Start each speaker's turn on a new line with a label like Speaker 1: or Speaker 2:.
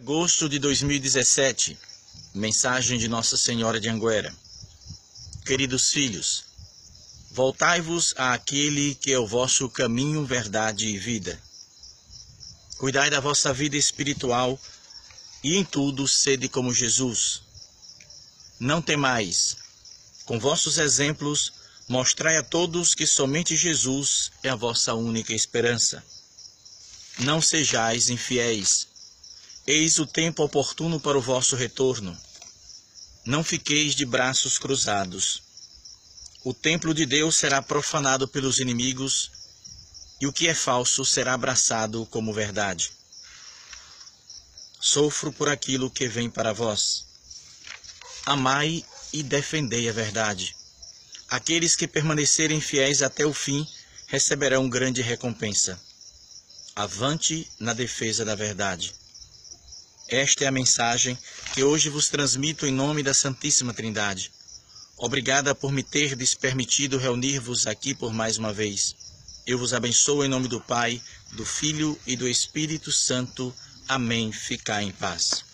Speaker 1: Agosto de 2017. Mensagem de Nossa Senhora de Anguera. Queridos filhos, voltai-vos àquele que é o vosso caminho, verdade e vida. Cuidai da vossa vida espiritual e em tudo sede como Jesus. Não temais. Com vossos exemplos, mostrai a todos que somente Jesus é a vossa única esperança. Não sejais infiéis Eis o tempo oportuno para o vosso retorno. Não fiqueis de braços cruzados. O templo de Deus será profanado pelos inimigos, e o que é falso será abraçado como verdade. Sofro por aquilo que vem para vós. Amai e defendei a verdade. Aqueles que permanecerem fiéis até o fim receberão grande recompensa. Avante na defesa da verdade. Esta é a mensagem que hoje vos transmito em nome da Santíssima Trindade. Obrigada por me terdes permitido reunir-vos aqui por mais uma vez. Eu vos abençoo em nome do Pai, do Filho e do Espírito Santo. Amém. Ficai em paz.